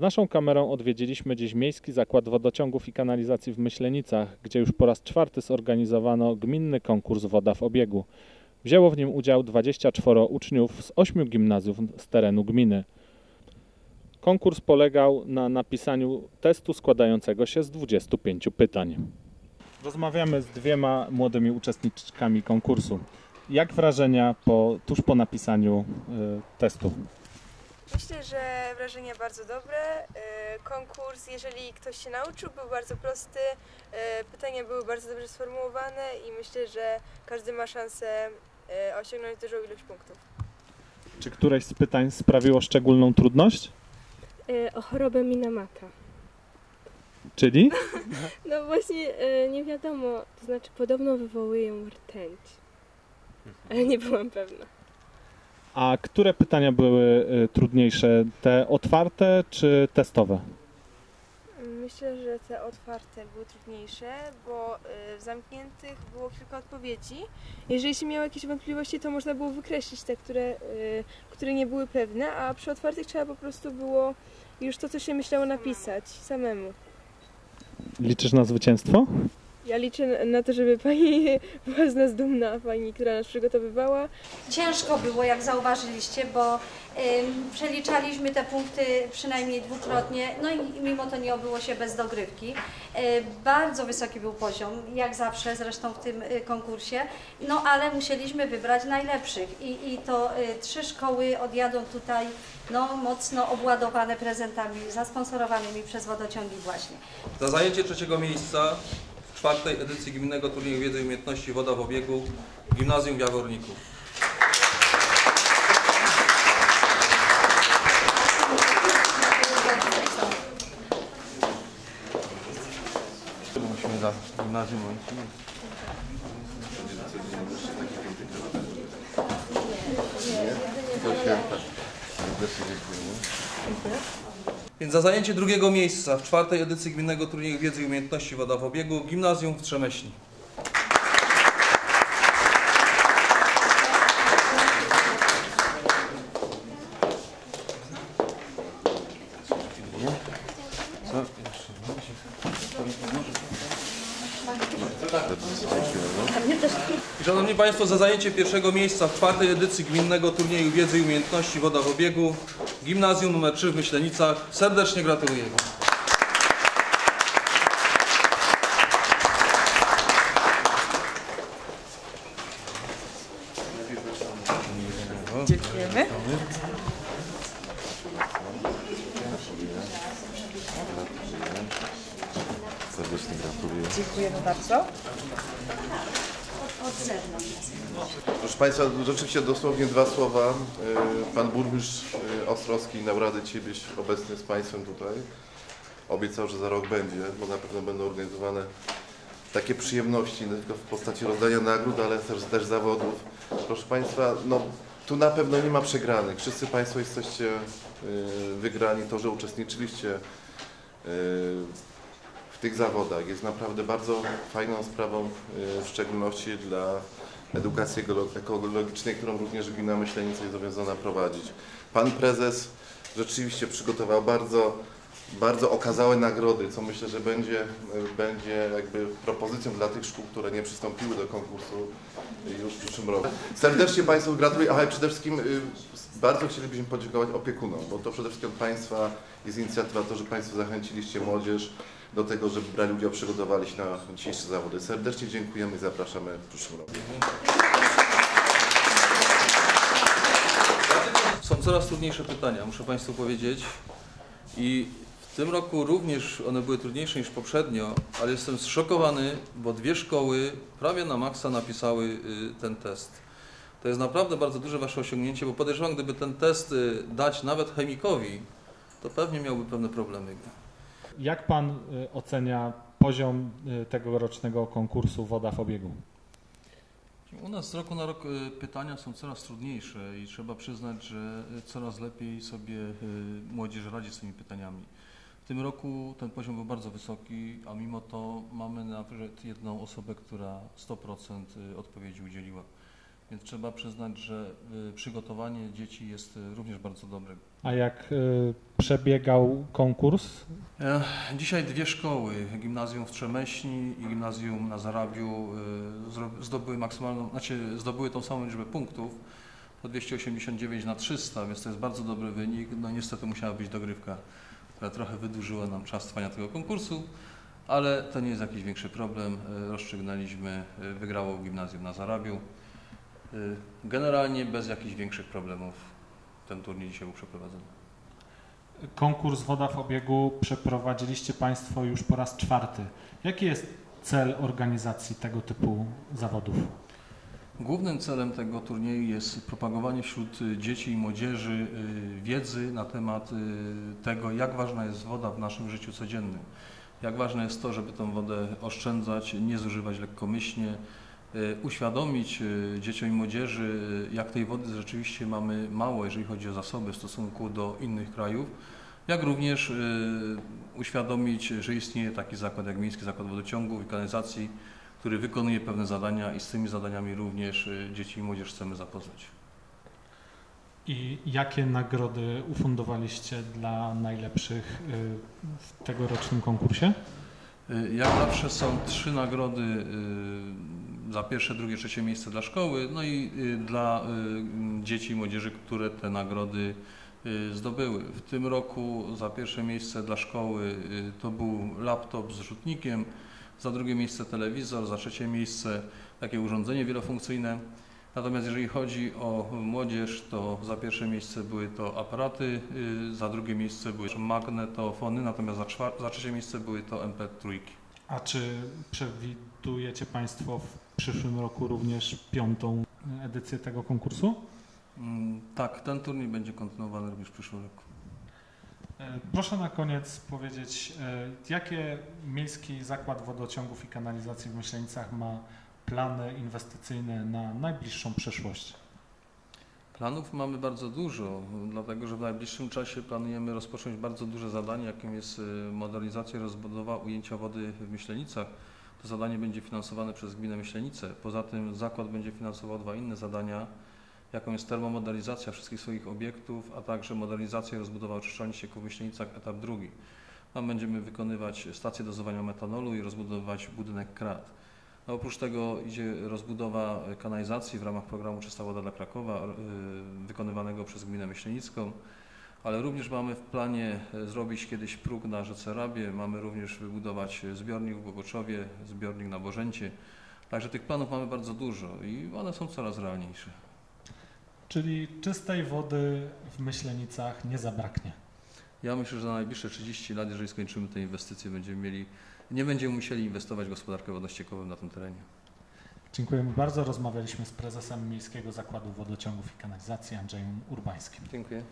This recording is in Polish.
naszą kamerą odwiedziliśmy dziś Miejski Zakład Wodociągów i Kanalizacji w Myślenicach, gdzie już po raz czwarty zorganizowano gminny konkurs Woda w obiegu. Wzięło w nim udział 24 uczniów z 8 gimnazjów z terenu gminy. Konkurs polegał na napisaniu testu składającego się z 25 pytań. Rozmawiamy z dwiema młodymi uczestniczkami konkursu. Jak wrażenia po, tuż po napisaniu y, testu? Myślę, że wrażenia bardzo dobre. E, Konkurs, jeżeli ktoś się nauczył, był bardzo prosty. E, Pytania były bardzo dobrze sformułowane i myślę, że każdy ma szansę e, osiągnąć dużą ilość punktów. Czy któreś z pytań sprawiło szczególną trudność? O chorobę Minamata. Czyli? No właśnie nie wiadomo, to znaczy podobno wywołuje ją rtęć. Ale nie byłam pewna. A które pytania były y, trudniejsze? Te otwarte czy testowe? Myślę, że te otwarte były trudniejsze, bo e, w zamkniętych było kilka odpowiedzi. Jeżeli się miało jakieś wątpliwości, to można było wykreślić te, które, e, które nie były pewne, a przy otwartych trzeba po prostu było już to, co się myślało, napisać samemu. Liczysz na zwycięstwo? Ja liczę na to, żeby pani była z nas dumna, pani, która nas przygotowywała. Ciężko było, jak zauważyliście, bo ym, przeliczaliśmy te punkty przynajmniej dwukrotnie, no i mimo to nie obyło się bez dogrywki. Y, bardzo wysoki był poziom, jak zawsze zresztą w tym y, konkursie, no ale musieliśmy wybrać najlepszych i, i to y, trzy szkoły odjadą tutaj no, mocno obładowane prezentami zasponsorowanymi przez wodociągi właśnie. Za zajęcie trzeciego miejsca czwartej edycji Gminnego Turnieju Wiedzy i Umiejętności Woda w Obiegu Gimnazjum w Jaworniku. Musimy za gimnazjum Więc za zajęcie drugiego miejsca w czwartej edycji Gminnego Turnieju Wiedzy i Umiejętności Woda w Obiegu Gimnazjum w Trzemeśli. I Szanowni Państwo, za zajęcie pierwszego miejsca w czwartej edycji Gminnego Turnieju Wiedzy i Umiejętności Woda w Obiegu Gimnazjum nr 3 w Myślenicach serdecznie gratuluję. Dziękujemy. Serdecznie gratuluję. Dziękujemy bardzo. Proszę Państwa, rzeczywiście dosłownie dwa słowa. Y, Pan burmistrz y, Ostrowski dał radę Ci być obecny z Państwem tutaj. Obiecał, że za rok będzie, bo na pewno będą organizowane takie przyjemności, nie tylko w postaci rozdania nagród, ale też, też zawodów. Proszę Państwa, no tu na pewno nie ma przegranych. Wszyscy Państwo jesteście y, wygrani. To, że uczestniczyliście tych zawodach jest naprawdę bardzo fajną sprawą, y, w szczególności dla edukacji ekolo- ekologicznej, którą również Gmina Myślenica jest zobowiązana prowadzić. Pan prezes rzeczywiście przygotował bardzo, bardzo okazałe nagrody, co myślę, że będzie, y, będzie jakby propozycją dla tych szkół, które nie przystąpiły do konkursu już w przyszłym roku. Serdecznie Państwu gratuluję, ale przede wszystkim y, bardzo chcielibyśmy podziękować opiekunom, bo to przede wszystkim Państwa jest inicjatywa to, że Państwo zachęciliście młodzież do tego, żeby brali udział, przygotowali się na dzisiejsze zawody. Serdecznie dziękujemy i zapraszamy w przyszłym roku. Są coraz trudniejsze pytania, muszę Państwu powiedzieć. I w tym roku również one były trudniejsze niż poprzednio, ale jestem zszokowany, bo dwie szkoły prawie na maksa napisały y, ten test. To jest naprawdę bardzo duże Wasze osiągnięcie, bo podejrzewam, gdyby ten test y, dać nawet chemikowi, to pewnie miałby pewne problemy. Jak pan y, ocenia poziom y, tegorocznego konkursu Woda w obiegu? U nas z roku na rok y, pytania są coraz trudniejsze i trzeba przyznać, że coraz lepiej sobie młodzież radzi z tymi pytaniami. W tym roku ten poziom był bardzo wysoki, a mimo to mamy nawet jedną osobę, która 100% odpowiedzi udzieliła. Więc trzeba przyznać, że y, przygotowanie dzieci jest y, również bardzo dobre. A jak y, przebiegał konkurs? E, Dzisiaj dwie szkoły, gimnazjum w Trzemeśni i gimnazjum na Zarabiu zdobyły maksymalną, znaczy zdobyły tą samą liczbę punktów, po 289 na 300, więc to jest bardzo dobry wynik. No niestety musiała być dogrywka, która trochę wydłużyła nam czas trwania tego konkursu, ale to nie jest jakiś większy problem. Rozstrzygnęliśmy, wygrało gimnazjum na Zarabiu. Y, Generalnie bez jakichś większych problemów ten turniej dzisiaj był przeprowadzony. Konkurs Woda w obiegu przeprowadziliście Państwo już po raz czwarty. Jaki jest cel organizacji tego typu zawodów? Głównym celem tego turnieju jest propagowanie wśród dzieci i młodzieży y, wiedzy na temat y, tego, jak ważna jest woda w naszym życiu codziennym. Jak ważne jest to, żeby tą wodę oszczędzać, nie zużywać lekkomyślnie, uświadomić y, dzieciom i młodzieży, y, jak tej wody rzeczywiście mamy mało, jeżeli chodzi o zasoby w stosunku do innych krajów, jak również y, uświadomić, że istnieje taki zakład jak Miejski Zakład Wodociągów i Kanalizacji, który wykonuje pewne zadania i z tymi zadaniami również y, dzieci i młodzież chcemy zapoznać. I jakie nagrody ufundowaliście dla najlepszych y, w tegorocznym konkursie? Y, Jak zawsze są trzy nagrody y, za pierwsze, drugie, trzecie miejsce dla szkoły, no i y, dla y, dzieci i młodzieży, które te nagrody y, zdobyły. W tym roku za pierwsze miejsce dla szkoły to był laptop z rzutnikiem, za drugie miejsce telewizor, za trzecie miejsce takie urządzenie wielofunkcyjne. Natomiast jeżeli chodzi o młodzież, to za pierwsze miejsce były to aparaty, za drugie miejsce były magnetofony, natomiast za, za trzecie miejsce były to MP3. A czy przewidujecie Państwo w przyszłym roku również piątą edycję tego konkursu? Mm, Tak, ten turniej będzie kontynuowany również w przyszłym roku. E, Proszę na koniec powiedzieć, e, jakie Miejski Zakład Wodociągów i Kanalizacji w Myślenicach ma plany inwestycyjne na najbliższą przyszłość? Planów mamy bardzo dużo, dlatego że w najbliższym czasie planujemy rozpocząć bardzo duże zadanie, jakim jest y, modernizacja i rozbudowa ujęcia wody w Myślenicach. To zadanie będzie finansowane przez gminę Myślenice. Poza tym zakład będzie finansował dwa inne zadania, jaką jest termomodernizacja wszystkich swoich obiektów, a także modernizacja i rozbudowa oczyszczalni ścieków w Myślenicach etap drugi. Tam będziemy wykonywać stację dozowania metanolu i rozbudowywać budynek krat. A oprócz tego idzie rozbudowa e, kanalizacji w ramach programu Czysta Woda dla Krakowa, y, wykonywanego przez Gminę Myślenicką, ale również mamy w planie e, zrobić kiedyś próg na rzece Rabie, mamy również wybudować e, zbiornik w Bogoczowie, zbiornik na Bożęcie. Także tych planów mamy bardzo dużo i one są coraz realniejsze. Czyli czystej wody w Myślenicach nie zabraknie. Ja myślę, że na najbliższe 30 lat, jeżeli skończymy te inwestycje, będziemy mieli, nie będziemy musieli inwestować w gospodarkę wodociekową na tym terenie. Dziękujemy bardzo. Rozmawialiśmy z prezesem Miejskiego Zakładu Wodociągów i Kanalizacji Andrzejem Urbańskim. Dziękuję.